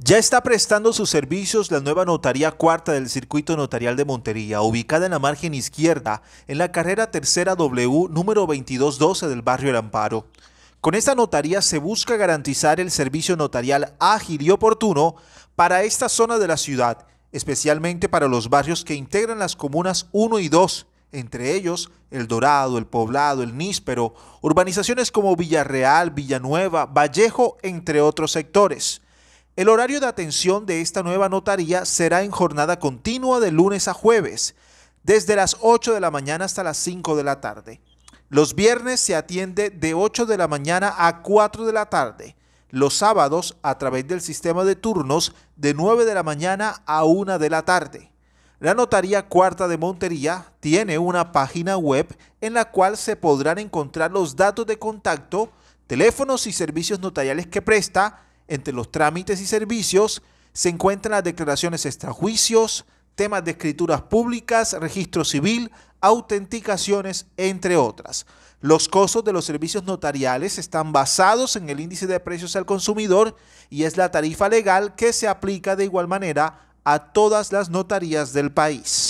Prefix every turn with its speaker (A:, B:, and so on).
A: Ya está prestando sus servicios la nueva notaría cuarta del circuito notarial de Montería, ubicada en la margen izquierda, en la carrera tercera W número 2212 del barrio El Amparo. Con esta notaría se busca garantizar el servicio notarial ágil y oportuno para esta zona de la ciudad, especialmente para los barrios que integran las comunas 1 y 2, entre ellos El Dorado, El Poblado, El Níspero, urbanizaciones como Villarreal, Villanueva, Vallejo, entre otros sectores. El horario de atención de esta nueva notaría será en jornada continua de lunes a jueves, desde las 8 de la mañana hasta las 5 de la tarde. Los viernes se atiende de 8 de la mañana a 4 de la tarde. Los sábados a través del sistema de turnos de 9 de la mañana a 1 de la tarde. La Notaría Cuarta de Montería tiene una página web en la cual se podrán encontrar los datos de contacto, teléfonos y servicios notariales que presta, entre los trámites y servicios se encuentran las declaraciones extrajuicios, temas de escrituras públicas, registro civil, autenticaciones, entre otras. Los costos de los servicios notariales están basados en el índice de precios al consumidor y es la tarifa legal que se aplica de igual manera a todas las notarías del país.